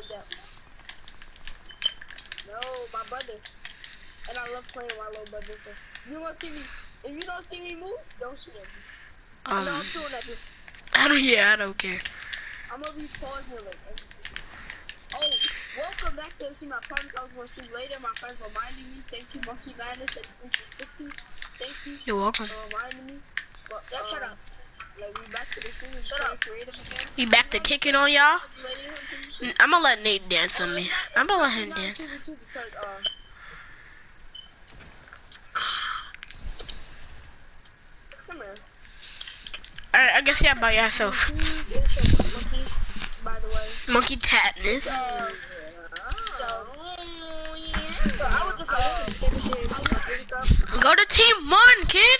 like that. No, my brother. And I love playing with my little brother. So you don't see me. If you don't see me move, don't shoot at me. I know Um, I'm shooting at you. I don't. Yeah, I don't care. I'm gonna be pausing it like. Oh, welcome back to see my promise. I was gonna shoot later. My friends reminded me. Thank you, Monkey Madness and 350. Thank you You're welcome. for reminding me. But, Yeah, shut up. We back to kicking on y'all? I'm gonna let Nate dance on me. I'm gonna let him dance. Alright, I guess y'all by yourself. Monkey tatness. Go to team one, kid!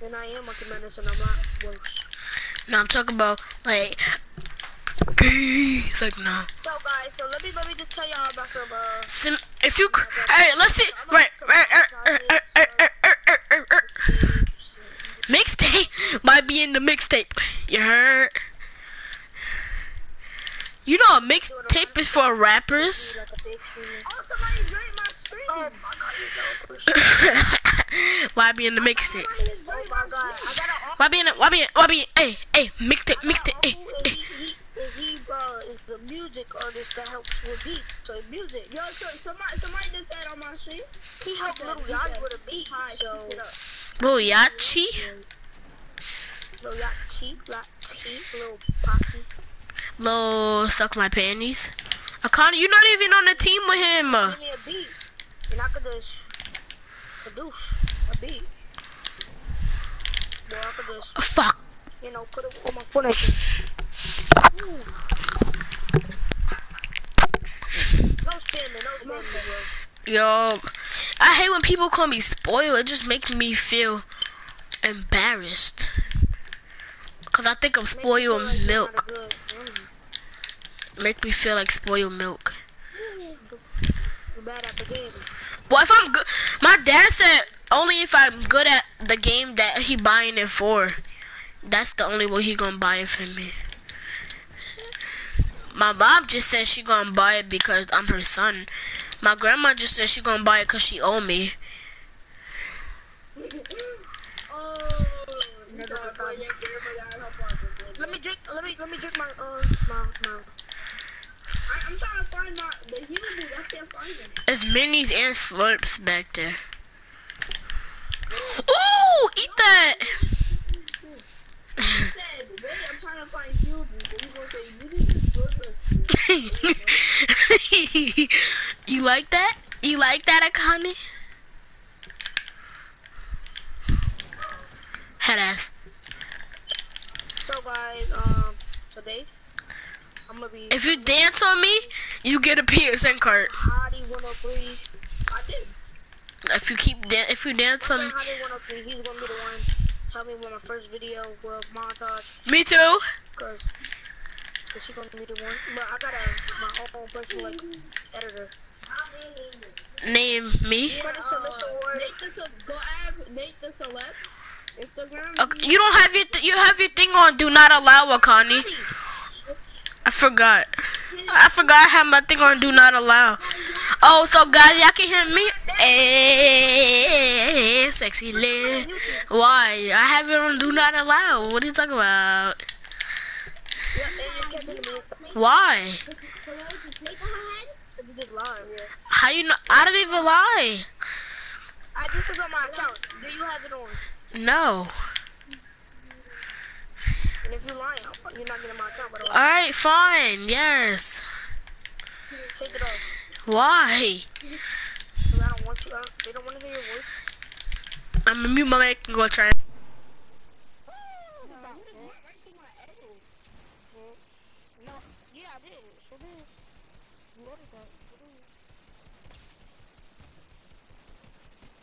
Then I am Monkey Menace and I'm not worse. No, I'm talking about like peace. Like no. So guys, so let me let me just tell y'all about some uh. Sim, if you, alright, let's see. Right, right, right, right, Mixtape might be in the mixtape. You heard? You know, a mixtape is for rappers. Oh, Why be in the mixtape? Why be in? Why be? in- Why be? Hey, hey, mixtape, mixtape, hey, hey. he, uh, is the music artist that helps with beats, so music. Yo, so, somebody, somebody just said on my stream. He helped Little Yacht with a beat, Hi, so. Lil Yachty, Little Yacht cheap, Little Pocky. Lil suck my panties. Akana, you're not even on the team with him. Give me a beat, and I could just produce a beat. Well, I could just, Fuck. you know, put it on my footage. No spamming, no spamming, bro. Yo, I hate when people call me spoiled. It just makes me feel embarrassed. Cause I think I'm spoiled Like, you're milk. not mm, Make me feel like spoiled milk. You're Well, if I'm good, my dad said only if I'm good at the game that he buying it for. That's the only way he gonna buy it for me. My mom just said she gonna buy it because I'm her son. My grandma just said she gonna buy it cause she owe me. Oh, no, boy, yeah, grandma got her pocket. Let me drink. Let me let me drink my uh my my. I'm trying to find my, the. I can't find. There's minis and slurps back there. Ooh, eat that! you like that? You like that, Akane? Headass. So guys, um, today if you dance on me, you get a PSN card. Hottie 103. I did. If you keep dan- if you dance on me, oh He's gonna be the one help me with my first video with montage, me too. cause. Cause she gonna be the one, but I got a my own personal like editor. Name me. Mr. Ward. Nate the Go add Nate the Celeb. Instagram. Okay, you don't have your th- you have your thing on. Do not allow, Akane. I forgot. I forgot I have my thing on. Do not allow. Oh, so guys, y'all can hear me. Hey, sexy lit. Why? I have it on. Do not allow. What are you talking about? Yeah, and you can't take me. Why? You just lied. Yeah. How you know? I didn't even lie. I is on my account. Do you have it on? No. And if you lying, you're not getting my account. But All right, fine. Yes. take it off. Why? I don't want you, they don't want to hear your voice. I'm gonna mute my mic and go try. No, yeah, did. Sure did. You ordered that. Sure.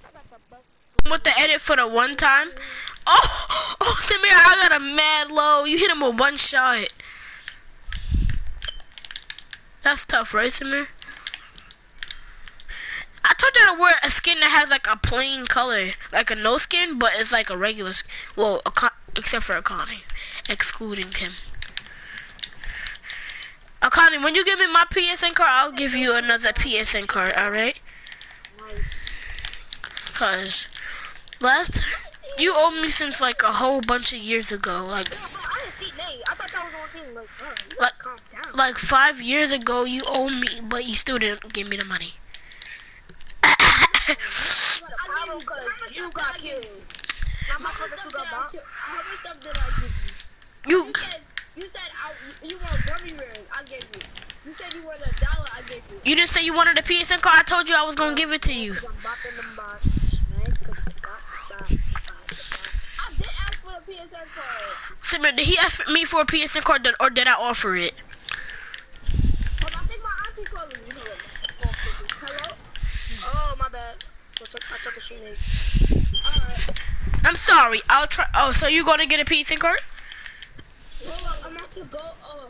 I got the best. With the edit for the one time. Oh, oh, Samir, I got a mad low. You hit him with one shot. That's tough, right, Samir? I told you to wear a skin that has like a plain color, like a no skin, but it's like a regular. Well, a except for Akani, excluding him. Akani, when you give me my PSN card, I'll give you another PSN card. All right? Cause last you owe me since like a whole bunch of years ago, like Bro, I didn't see Nate. I thought that was the only thing. Like, uh, bro, Like- calm down. like five years ago. You owe me, but you still didn't give me the money. You got a problem 'cause you got killed. How much stuff did I bombed. ki- How much stuff did I give you? you You said you said I, you want gummy bears. I gave you. You said you wanted a dollar. I gave you. you didn't say you wanted a PSN card. I told you I was gonna give it to you. 'Cause I'm bopping them bots, man. 'Cause you bop, bop, bop, bop. I did ask for the PSN card. Simon, did he ask me for a PSN card did- or did I offer it? Hold I think my auntie calling me. Hold on. Hello. Oh, my bad. I took, I took a shit Nate. All right. I'm sorry. I'll try. Oh, so you gonna get a PSN card? Hold on. I'm about to go. Uh.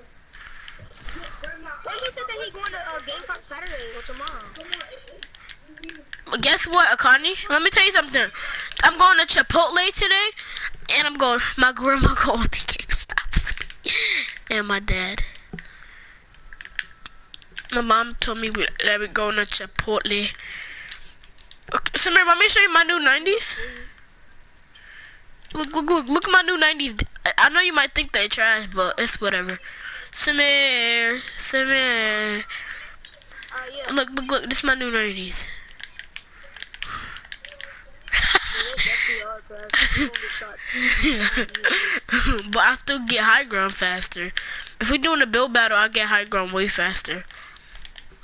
Wait, he said that he going to uh, GameStop Saturday or tomorrow. Guess what, Akani? Let me tell you something. I'm going to Chipotle today, and I'm going. My grandma going to GameStop, and my dad. My mom told me we- that we're going to Chipotle. Okay, Samir, let me show you my new 90s. Look, look, look, look at my new 90s. I- I know you might think they're trash, but it's whatever. Samir, Samir. Uh, yeah. Look, look, look. This is my new 90s. They definitely are trash. You don't get shot. but I still get high ground faster. If we're doing a build battle, I get high ground way faster.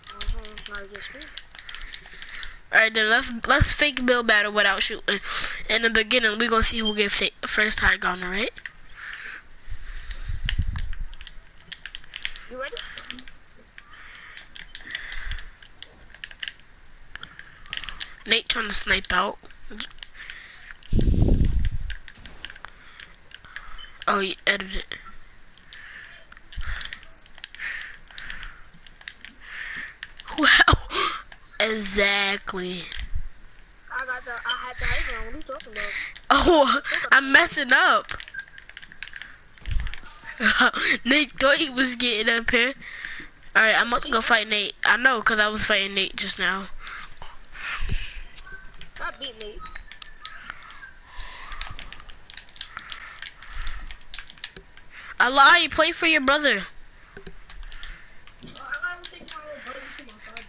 Uh-huh. Not just me. All right, then let's let's fake build battle without shooting. In the beginning, we gonna see who get first high ground. All right? You ready? Nate trying to snipe out. Oh, you edited it. Wow. Exactly. I got the, I had the. What are you talking about? Oh, I'm messing up. Nate thought he was getting up here. Alright, I'm about to go fight Nate. I know, because I was fighting Nate just now. I beat Nate. I lie, play for your brother.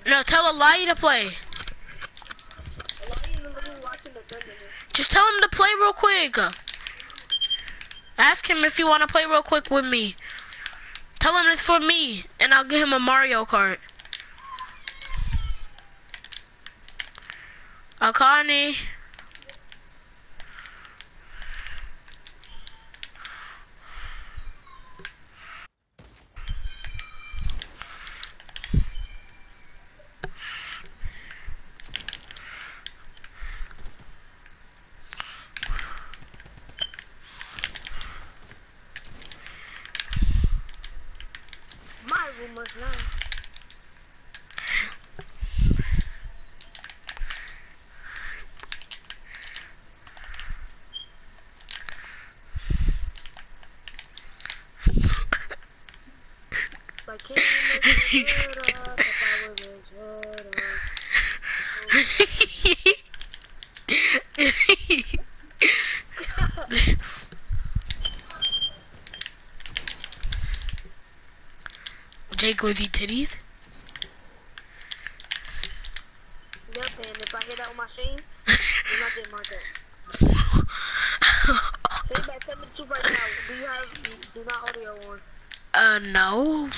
No, tell a lie to play. Just tell him to play real quick. Ask him if you want to play real quick with me. Tell him it's for me, and I'll give him a Mario Kart. Akani. My rumors now. Like, can you make it good up if I was a good up? Jake Lizzie titties. Yep, and if I hit that on my stream, you're not getting. Hey, back 72 right now. Do you have do not audio on? Uh, no.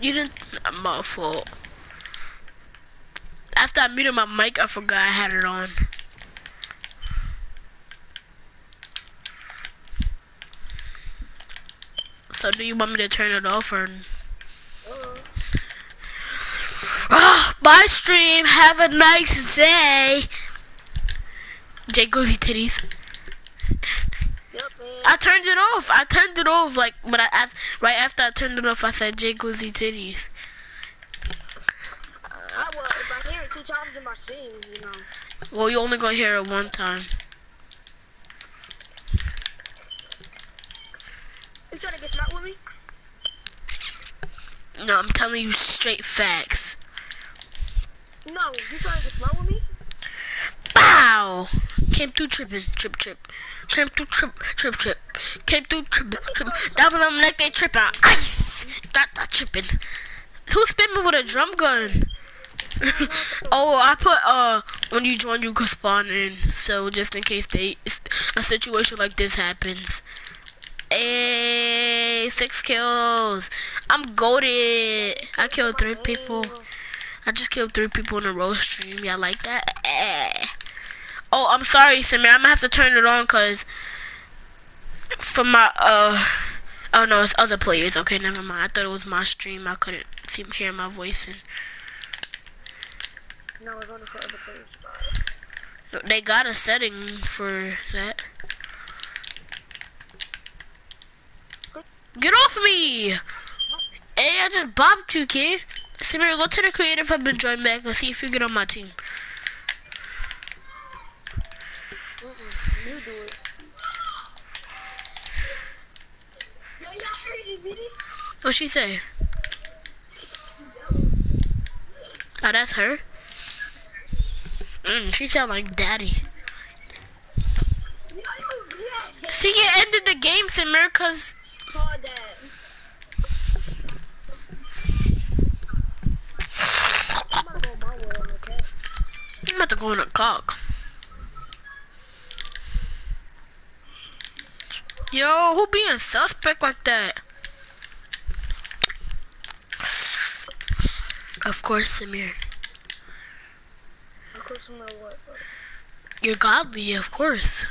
You didn't. My fault. I muted my mic, I forgot I had it on. So, do you want me to turn it off or? Uh, Bye, stream. Have a nice day. Jay Glizzy titties. I turned it off. I turned it off. Like, but I, af right after I turned it off, I said Jay Glizzy titties. I will, if I hear it two times in my stream, you know. Well, you only gonna hear it one time. You trying to get smart with me? No, I'm telling you straight facts. No, you trying to get smart with me? Bow! Came through tripping, trip, trip. Came through trip, trip, trip. Came through trip, trip. Down them like they tripping. Ice! Got that tripping. Who's spinning with a drum gun? oh, I put uh when you join, you can spawn in. So just in case they a situation like this happens. Hey, six kills. I'm goaded. I killed three people. I just killed three people in a row stream. Y'all like that? Eh. Oh, I'm sorry, Samir. I'm gonna have to turn it on because for my uh oh no, it's other players. Okay, never mind. I thought it was my stream. I couldn't see hear my voice and No, it's only for other players. they got a setting for that. Get off me! Hey, I just bopped you, kid. Samir, go to the creative hub and join back. Let's see if you get on my team. You do it. Video? What she say? Oh, that's her. Mm, she sound like daddy. See, you ended the game, Samir, cause I'm gonna go my way on the cat. I'm about to go in a cock. Yo, who being suspect like that? Of course, Samir. Of course, I'm what? You're godly, of course.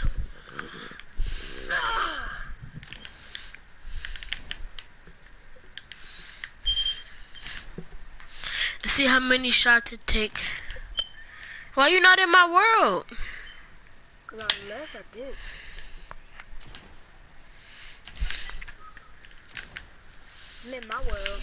Let's see how many shots it take. Why you not in my world? Cause I left, I did. I'm in my world.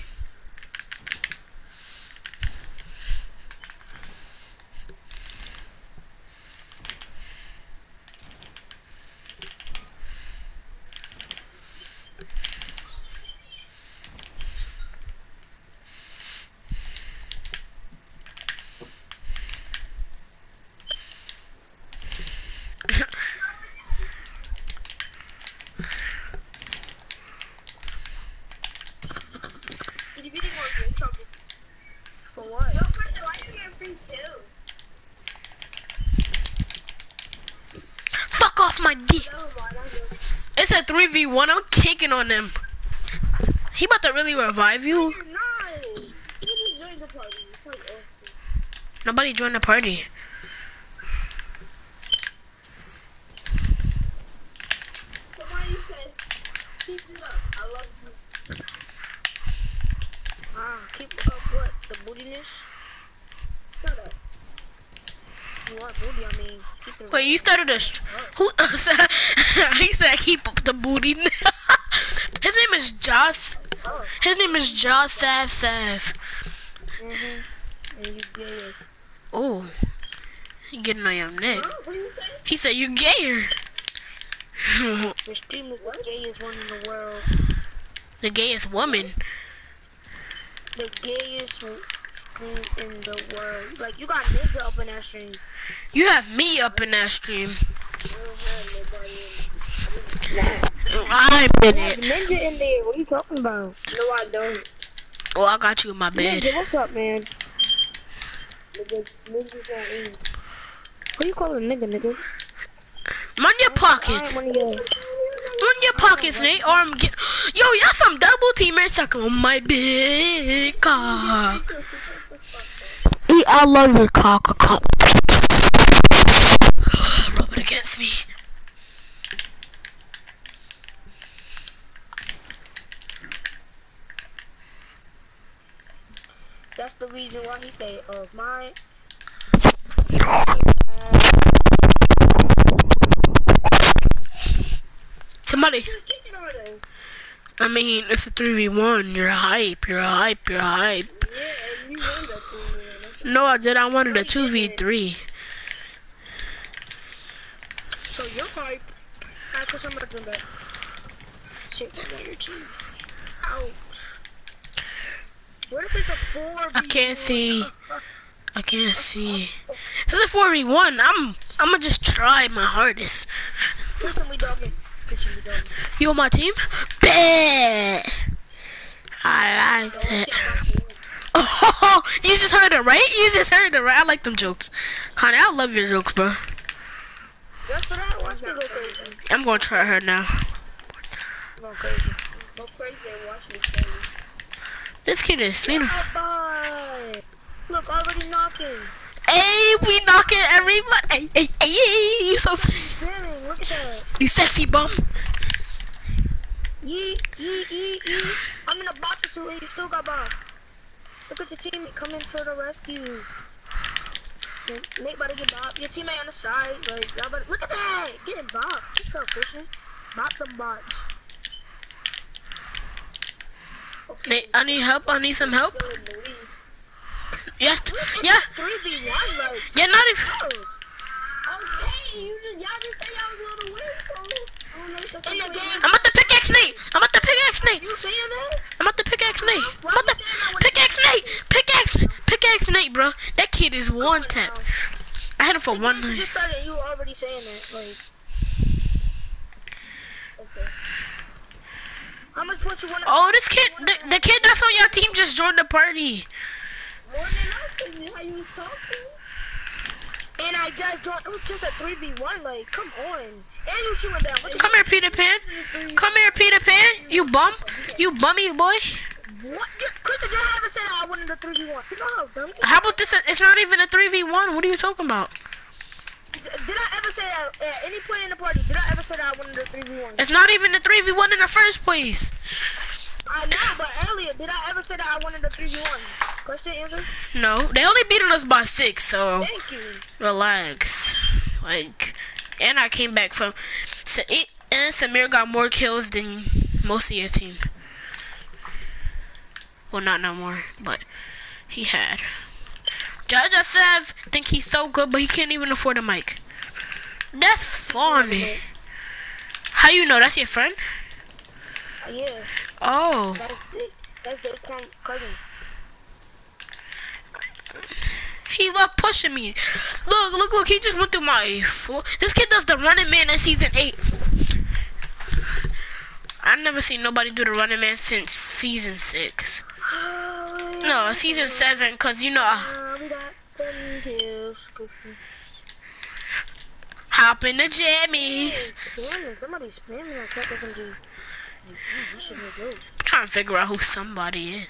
Did you really want to get in trouble? For what? Yo, Christian, why you getting free kills? Fuck off my dick. Never mind, I'm good. It's 3v1. I'm kicking on them. He about to really revive you? You're not. You just joined the party. It's like Austin. Nobody joined the party. Somebody says, keep it up. I love you. Ah, keep up what? The bootiness? Shut up. What booty? I mean, keep it. Wait, you started a. keep up the booty. His name is Joss. His name is Joss Sav Sav. Mhm. And you gay. Oh, you getting on your neck. Huh? What do you say? He said you gayer. The gayest one in the world. the gayest woman. The gayest stream in the world. Like you got nigga up in that stream. You have me up in that stream. I don't have nobody in I'm in it. ninja in there. What are you talking about? No, I don't. Oh, I got you in my bed. Ninja, what's up, man? Niggas, niggas are in. Who you calling a nigga, nigga? Mind your pockets. ain't one of your. Your pockets, Nate, or I'm get. Yo, y'all some double teamers sucking on my big cock. Eat, I love your cock. cock. Rub it against me. That's the reason why he stayed of uh, mine. Somebody. Who's kicking on us? I mean, it's a three v one. You're hype. You're hype. You're hype. Yeah, you won that thing, man. No, I did. I wanted a two v three. So you're hype. I put some that. Shit, your team? Ouch. What if it's a four? I can't see. I can't see. It's a four v one. I'm. I'm gonna just try my hardest. Listen, we dogging. Listen, we dogging. You on my team? Bet. I liked it. Oh, you just heard it, right? You just heard it, right? I like them jokes. Connie, I love your jokes, bro. Just for that, watch me go crazy. I'm gonna try her now. Go crazy. Go crazy and watch me play. This kid is. Bye. Look, already knocking. Hey, we knocking everybody. Hey, hey, hey, hey, you so, Damn, look at that. you sexy bum. Yee, yee, yee, yee. I'm in a box too, and you still got box. Look at your teammate coming for the rescue. Nate about to get bopped. Your teammate on the side, like, y'all about look at that! Getting bopped. What's up, Christian? Bop them bots. Nate, I need help. I need some help. Still in the lead. Yes, yeah, 3v1, like, yeah. Not if. Oh, okay, you just y'all just say y'all was gonna win, so I don't know what the In the fuck game. I'm about to pickaxe Nate. I'm about to pickaxe Nate. You saying that? I'm about to pickaxe Nate. I'm about to pickaxe Nate. Pickaxe, pickaxe Nate, bro. That kid is one tap. I had him for one. You just started, you already saying that, like, Okay. How much points you to Oh, this kid, the, the kid that's on your team just joined the party. More than us, how you was talking. And I just don't, it was just a 3v1, like, come on. And you shooting down. What Come here, Peter Pan. Come here, Peter Pan. You bum. You bummy boy. What? You- Chris, did I ever say that I wanted a 3v1? You know how dumb you How about this? It's not even a 3v1. What are you talking about? Did I ever say that at any point in the party? Did I ever say that I wanted a 3v1? It's not even a 3v1 in the first place. I know, but earlier, did I ever say that I wanted a 3v1? Question, answer? No, they only beating us by six, so Thank you. relax. Like, and I came back from. So it, and Samir got more kills than most of your team. Well, not no more, but he had. Jaja Sev think he's so good, but he can't even afford a mic. That's funny. How you know? That's your friend? Yeah, Oh. that's it. That's cousin. He love pushing me. Look, look, look. He just went through my floor. This kid does the running man in season eight. I've never seen nobody do the running man since season six. No, season seven, cause you know, We got 10 kills. hop in the jammies. Spamming. Somebody's spamming on Tech SMG. I should have go. trying to figure out who somebody is.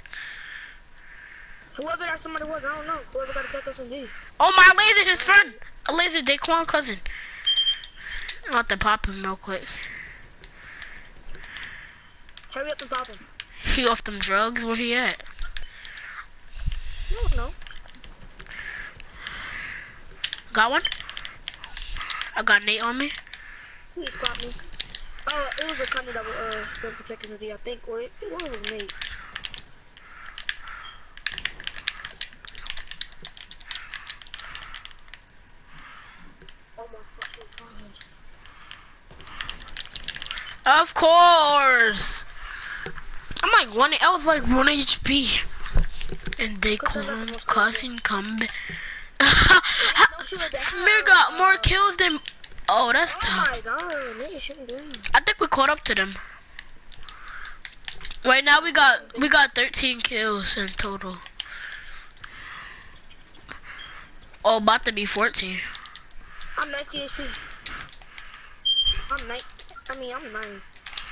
Whoever that somebody was, I don't know. Whoever got a Tech SMG. Oh, my laser, his friend. A laser, Daquan cousin. I'll have to pop him real quick. Hurry up and pop him. He off them drugs. Where he at? No, no. Got one? I got Nate on me. He caught me. Oh, it was a kind that was uh, still protecting the I think, or it, it was me. Oh my fucking god. Of course. I'm like one. I was like one HP, and they come cousin come. Smear got more kills than. Oh, that's Oh tough. my god, nigga shouldn't do. I think we caught up to them. Right now we got we got 13 kills in total. Oh, about to be 14. I'm 19 HP. I'm 9. I mean, I'm 9.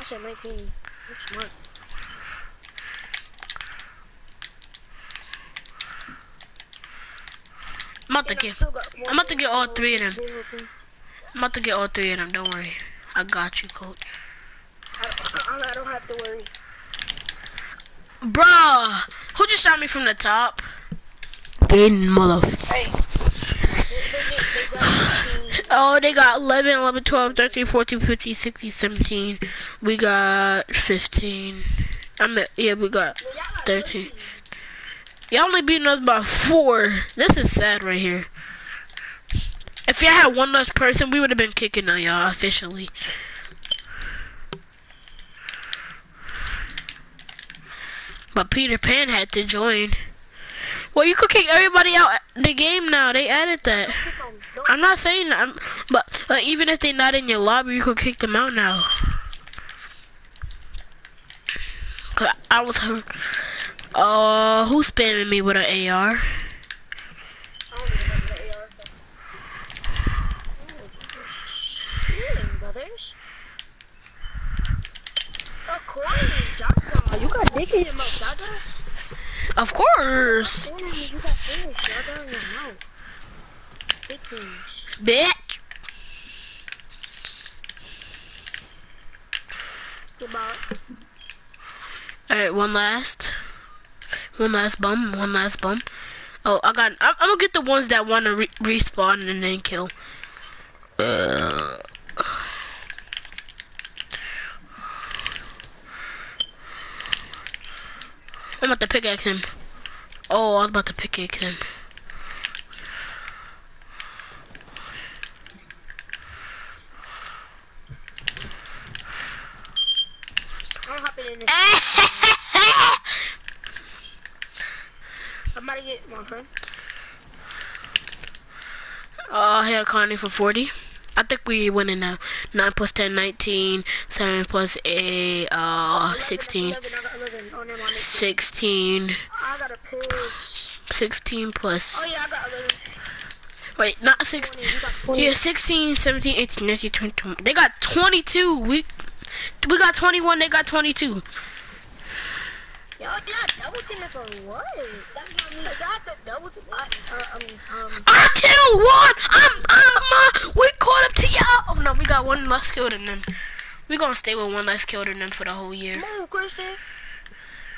I said 19. I'm smart. About to I get. still got one I'm about to get all three of them. I'm about to get all three of them. Don't worry. I got you, coach. I, I, I don't have to worry. Bruh, who just shot me from the top? Again, mother. Hey. They, they, get- they got 15. Oh, they got 11, 11, 12, 13, 14, 15, 16, 17. We got 15. I mean, yeah, we got Well, y'all got 13. Y'all only beating us by four. This is sad right here. If y'all had one less person, we would have been kicking on y'all officially. But Peter Pan had to join. Well, you could kick everybody out the game now. They added that. I'm not saying that, I'm, but like, even if they're not in your lobby, you could kick them out now. Cause I was hurt. Uh, who's spamming me with an AR? I don't even know what they are. Shooting, brothers. Of course, Jaja. You got dick in your mouth, Jaja. Of course, you got finish, Jaja, in your mouth. Big things. bitch. Goodbye. All right, one last, one last bomb. one last bomb. Oh, I got. I'm, I'm gonna get the ones that want to re- respawn and then kill. Uh, I'm about to pickaxe him. Oh, I was about to pickaxe him. I'm hopping in this. I'm about to get my friend. Uh, had Connie for 40. I think we winning now. 9 plus 10, 19. 7 plus 8, uh, 16. 11, 11. Oh, never 16. I got a piss. 16 plus. Oh, yeah, I got 11. Wait, not 16. 20. You got 20. Yeah, 16, 17, 18, 19, 20, 20. They got 22. We we got 21. They got 22. Yo, yeah, double team for what? That's not me. I got the double team. I, uh, um, um, I killed one. I'm, I'm, uh, we caught up to y'all. Oh no, we got one less kill than them. We gonna stay with one less kill than them for the whole year. move, Christian.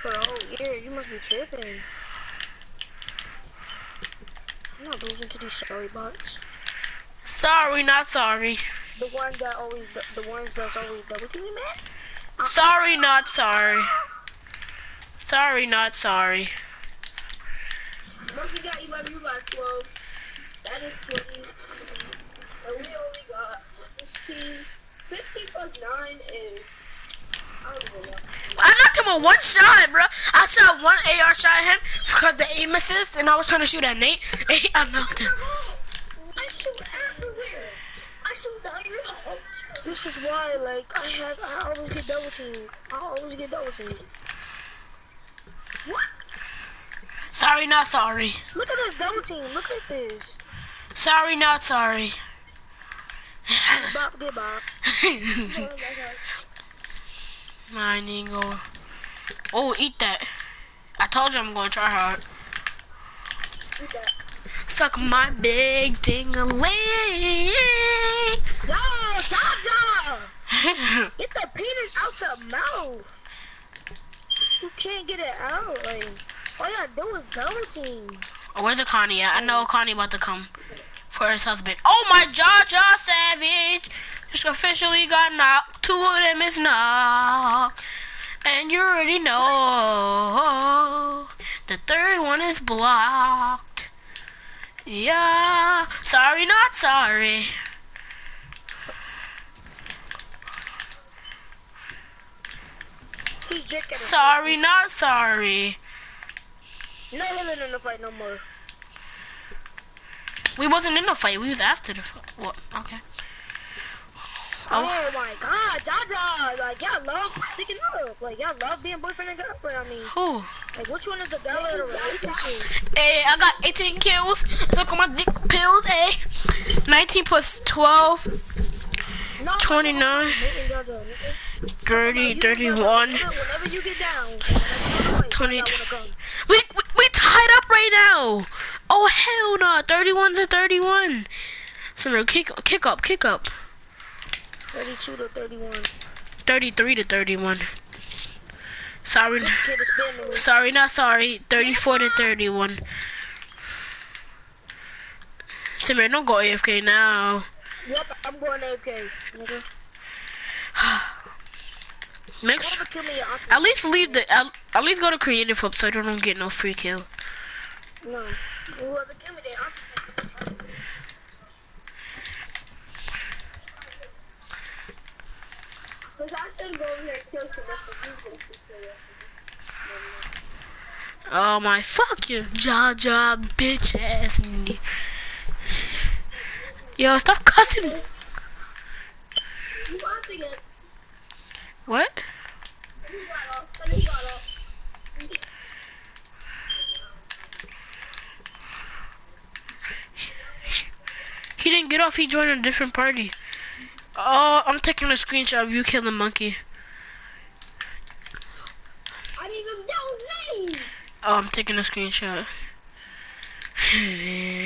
For the whole year, you must be tripping. I'm not losing to these sorry bots. Sorry, not sorry. The ones that always, the, the ones that's always double teaming, man. Sorry, not sorry. Sorry, not sorry. Murphy got 11, you got 12. That is 20. And we only got 15. 15 plus 9 is. I don't even know. I knocked him with one shot, bro. I shot one AR shot at him because the aim assist, and I was trying to shoot at Nate, and he, I knocked him. I shoot everywhere. I shoot down your house. This is why, like, I have, I always get double teamed. I always get double teamed. What? Sorry, not sorry. Look at this double team. Look at this. Sorry, not sorry. Bop, get bop. Mine ain't go. Oh, eat that. I told you I'm gonna try hard. Suck my big ding a ling. Yo, Jaja! Get the penis out your mouth. You can't get it out. Like, all you gotta do is. Oh, where's the Connie at? I know Connie about to come for his husband. Oh my Jar Savage! Just officially got knocked. Two of them is knocked. And you already know the third one is blocked. Yeah, sorry, not sorry. He's drinking. it. Sorry, not sorry. No healing in the fight no more. We wasn't in the fight. We was after the fight. What? Okay. Oh, Oh. my god, Jaja! Like, y'all love sticking up. Like, y'all love being boyfriend and girlfriend. I mean, Who? like, which one is the better of the relationship? Hey, I got 18 kills. Suck on my dick pills. Hey, 19 plus 12, No, 29, Nigga, Jaja, nigga. 30, 31. Whenever whenever you get down, whenever you fight, 20. Jaja wanna come. We, we we tied up right now. Oh hell no, 31 to 31. So kick kick up, kick up. 32 to 31. 33 to 31. Sorry, Kid is spamming me. sorry, not sorry. 34 to 31. Timmy, don't go AFK now. Yep, I'm going AFK. Make sure, at least leave the, at, at least go to creative up so I don't get no free kill. No. Whoever kill me, they. Cause I should go over here and kill some people. Oh my fuck you, Jaja bitch ass. Yo, stop cussing. What? he didn't get off. He joined a different party. Oh, I'm taking a screenshot of you killing monkey. I didn't even know name. Oh, I'm taking a screenshot.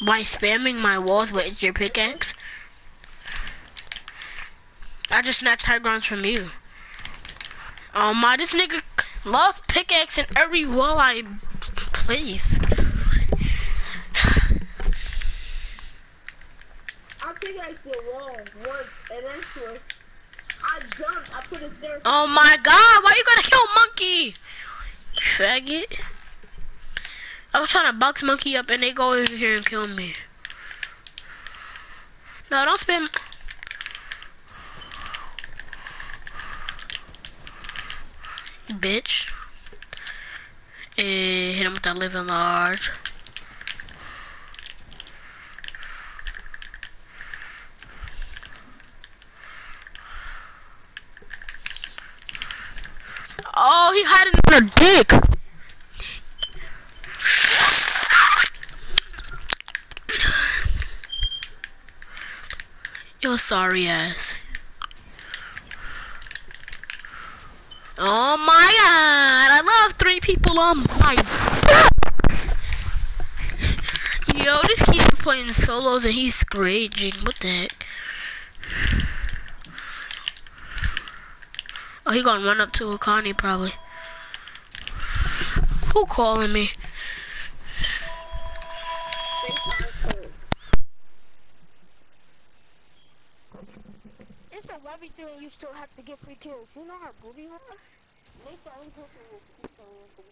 By spamming my walls with your pickaxe. I just snatched high grounds from you. Oh my, this nigga loves pickaxe in every wall I place. I pickaxed the wall once, and then I jumped. I put it there. Oh my god, why you gotta kill monkey? Faggot. I was trying to box monkey up and they go over here and kill me. No, don't spam. Bitch. And hit him with that living large. Oh, he hiding in her dick. Sorry ass. Oh my god, I love three people on my Yo, this kid's playing solos and he's raging. What the heck? Oh, he gonna run up to Akani probably. Who calling me? It's a lobby thing and you still have to get free kills. You know how booty you are? Make the only person who keeps on winning for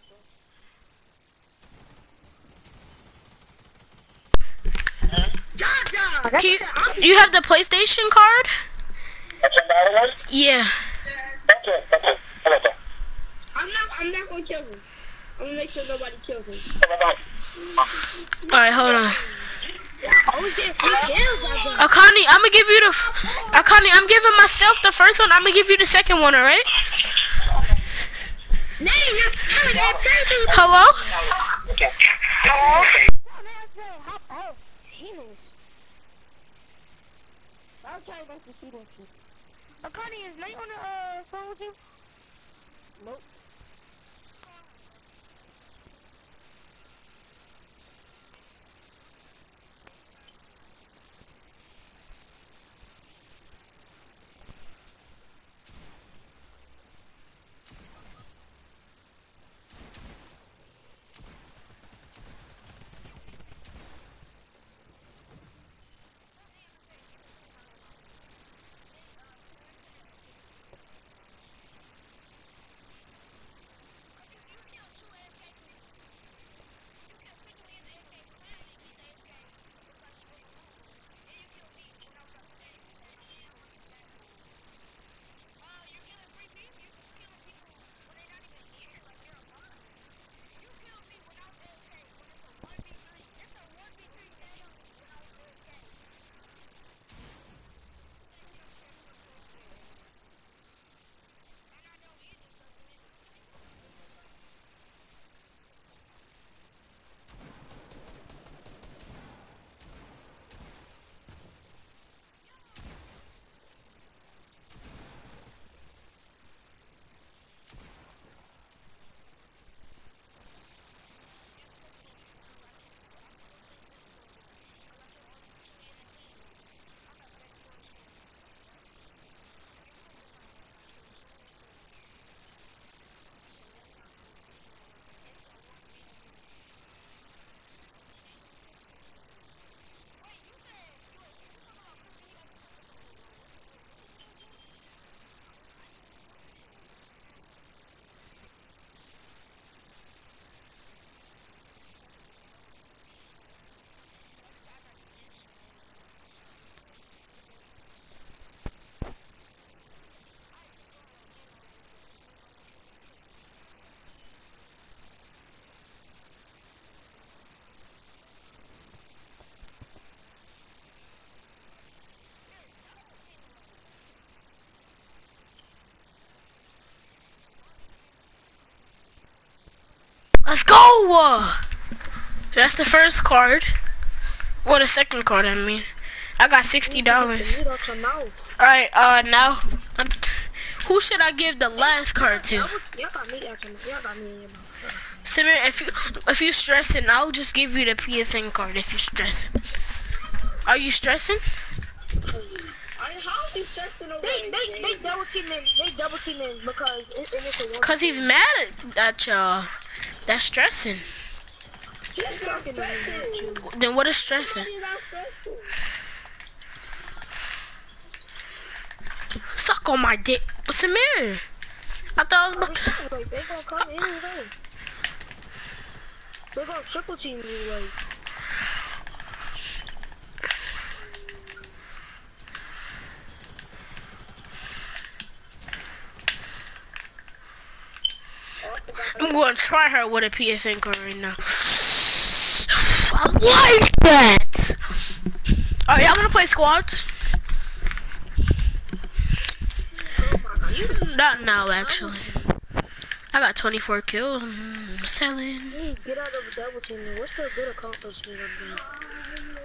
Jaja. You, you have the PlayStation card? That's another one? Yeah. Okay, okay. Hello, sir. I'm not. I'm not gonna kill him. I'm gonna make sure nobody kills him. Alright, hold on. Akani, I'm gonna give you the. f- Akani, I'm giving myself the first one. I'm gonna give you the second one, alright? Nate, you're killing that baby. Hello? Okay. Man, I said, hop off. Penis. I'll try to make the shooting shit. Uh, is Nate on the uh, phone with you? Nope. Let's go. That's the first card. Well, the second card, I mean. I got sixty dollars. Meat out your mouth. All right, uh, now, um, who should I give the last card to? Y'all got meat out. Y'all got meat in your mouth. Samir, if you if you stressing, I'll just give you the PSN card if you're stressing. Are you stressing? I, how are stressing over They, they, they double teaming. They double teaming because it, it is a one. Cause he's mad at, at y'all. That's stressing. Then what is stressing? Suck on my dick. But Samir, I thought I was about to. Like, they gonna come anyway. They gonna triple team you like. I'm going to try her with a PSN card right now. I like that. All right, I'm gonna play squads. Not now, actually. I got 24 kills. Mm, selling. Please get out of the double teaming. What's the good accomplishment of that?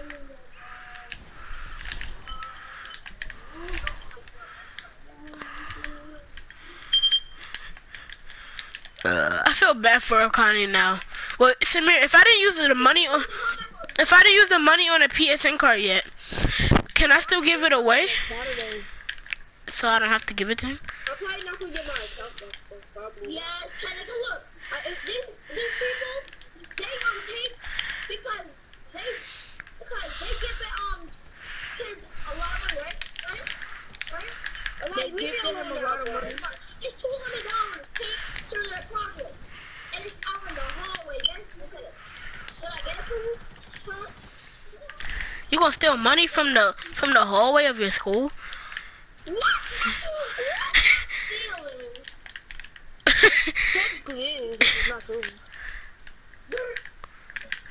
Uh, I feel bad for Akani now. Well, Samir, if I didn't use the money on, if I didn't use the money on a PSN card yet, can I still give it away? So I don't have to give it to him. I'm probably not gonna get my account back. though, Probably. Yes, Kanaka, look. Uh, if these, these people, they um take because they because they give the um kids a lot of money, right? Right? Right? And, They like, we give don't them a know lot of that, money. but- It's two hundred dollars take through their pocket, and it's out in the hallway. Then look at it. Should I get it for you? Huh? Mm-hmm. You gonna steal money from the from the hallway of your school? What? What? Stealing. Technically it is. It's not true. They're-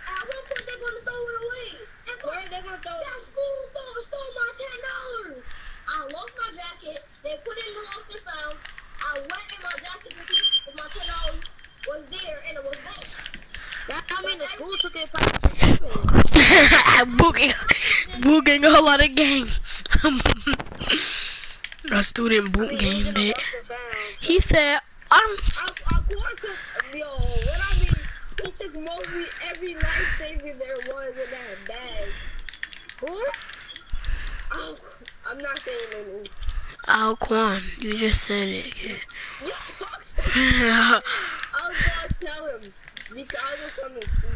At what point they gonna throw it away? And Where they gonna throw That school stole, stole my ten dollars. I lost my jacket. They put it in the lost and found. I went in my jacket to see if my ten dollars was there, and it was there. That I mean the school took it back. Booking, booking a lot of gang. A student boot game did. He said, "I'm." I, I yo, what I mean, he took mostly every life there was in that bag. Who? Oh, I'm not saying no name. Alquan, you just said it. kid. You talked. I was gonna tell him because I was to school,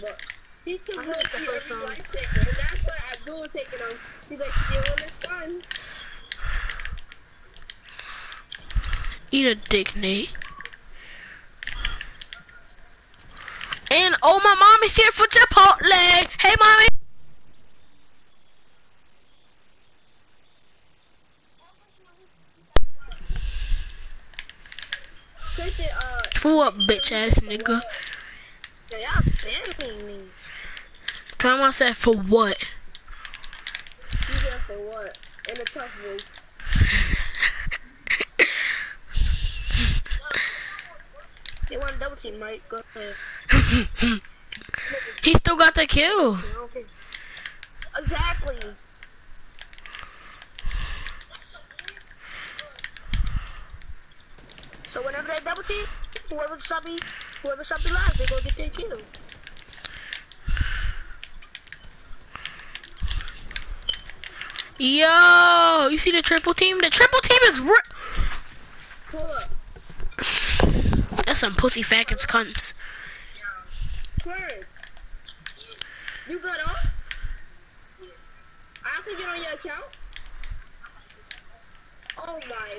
but he took I heard the mostly every time. and that's why Abdul taking him. He's like, stealing is fun. Eat a dick, Nate. And oh, my mom is here for Chipotle. Hey, mommy. Christian, uh, For what, bitch ass nigga? Y'all spamming me. Tell him I said for what? you there for what? In a tough voice. They want to double team? Go ahead. he still got the kill. Okay. Exactly. So whenever they double team, whoever shot me, whoever shot me last, they gonna get their kill. Yo, you see the triple team? The triple team is. Pull up. That's some pussy faggots cunts. Clarence. You got off? I have get on your account? Oh my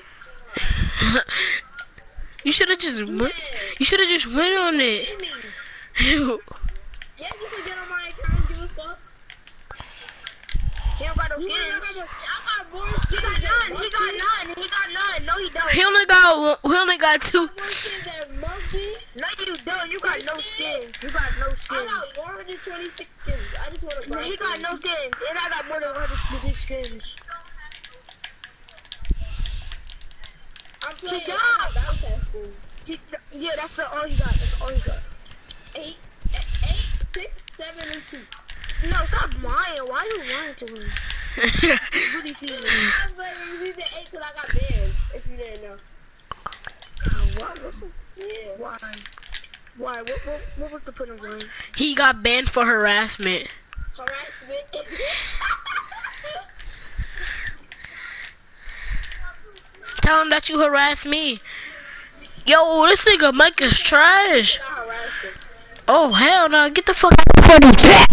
god. you should have just went. You should have just went on it. Ew. Yes, you can get on my account, give a fuck. He don't got no You got no- I got more He got none. He got none. He got none. No, he don't. He only got. He only got two. More skins than Monkey. No, you don't. You got no skins. You got no skins. I got 126 skins. I just want to No, buy he got no skins. And I got more than 126 skins. I'm playing got- I'm not battle. He, yeah, that's the, all he got. That's all he got. eight, eight, six, seven, and two. No, stop lying. Why are you lying to me? What do you feel? I was like, it was either eight because I got banned, if you didn't know. Why? Yeah. Why? Why? What, what, what was the point of lying? he got banned for harassment. Harassment. Tell him that you harassed me. Yo, this nigga Mike is trash. Oh hell no! Get the fuck out of here.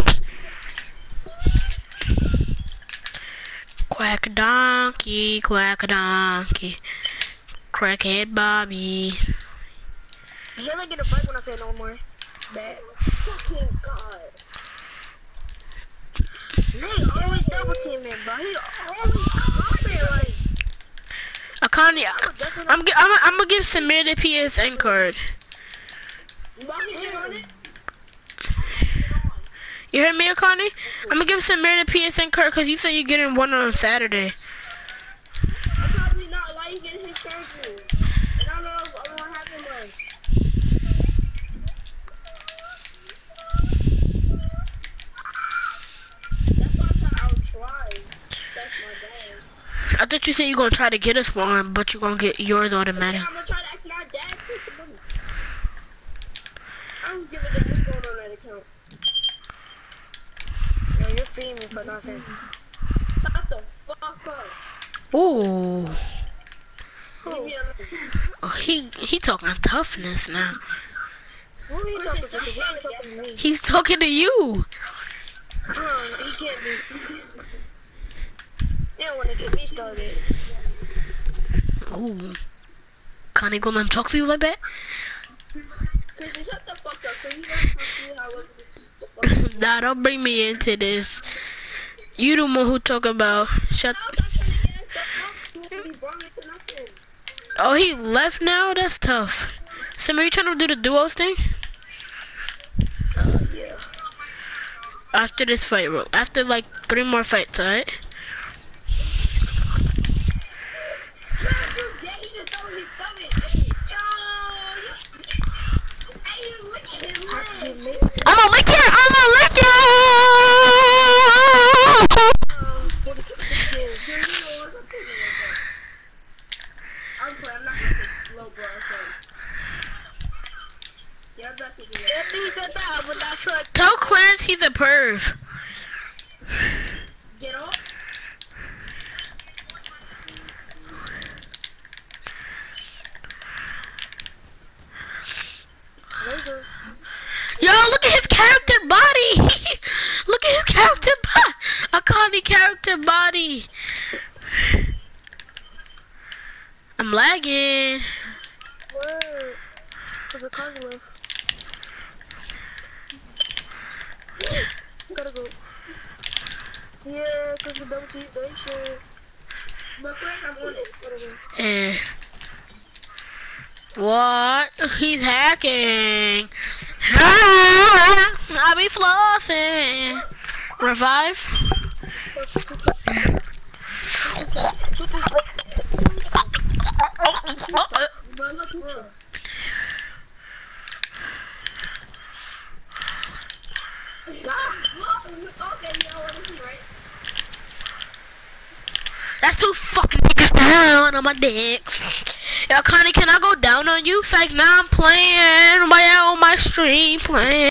Quack a donkey, quack a donkey, crackhead Bobby. You hear like get a fight when I say no more. Bad. Fucking God. Nate always double teaming, bro. He always coming like. Akani, I'm gi- I'm I'm gonna give Samir the PSN card. You about to get on it? You heard me, Akani? I'm gonna give Samir the PSN card because you said you're getting one on Saturday. I'm probably not why you getting his surgery. And I don't know if I won't have him like. That's why I said I'll try. That's my dad. I thought you said you're gonna try to get us one, but you're gonna get yours automatic. Yeah, I'm gonna try to ask my dad for some money. I don't give a damn what's going on that account. Yo, you're feeding me for nothing. Shut the fuck up. Ooh, Leave oh, he he talking toughness now. Who talking to? He ain't talking to me. He's talking to you. Uh, he can't don't want to get me started. Ooh, Connie gonna let him talk to you like that? Shut the fuck up. Cause you don't see how I was the fuck nah, don't bring me into this. You the one who talk about shut. I'm not trying to get stuff up. You won't be brought into nothing. Oh, he left now. That's tough. Sam, are you trying to do the duos thing? Uh, yeah. After this fight, bro. After like three more fights, alright? Dude, you know what I'm thinking about. I'm playing. I'm not gonna take slow, bro. I'm sorry. Yeah, I'm not taking it. If he said that, I would not try. Tell Clarence he's a perv. Get off. Laser. Yo, look at his character body! look at his character body! Akani character body! I'm lagging. Word. Cause the left. Gotta go. Yeah, cause the double T, they should. But quick, I'm on it. Gotta go. Eh. What? He's hacking. I be flossing. Revive. That's two fucking niggas down on my dick. Connie, can I go down on you? It's like, nah, I'm playing. Out on my stream playing.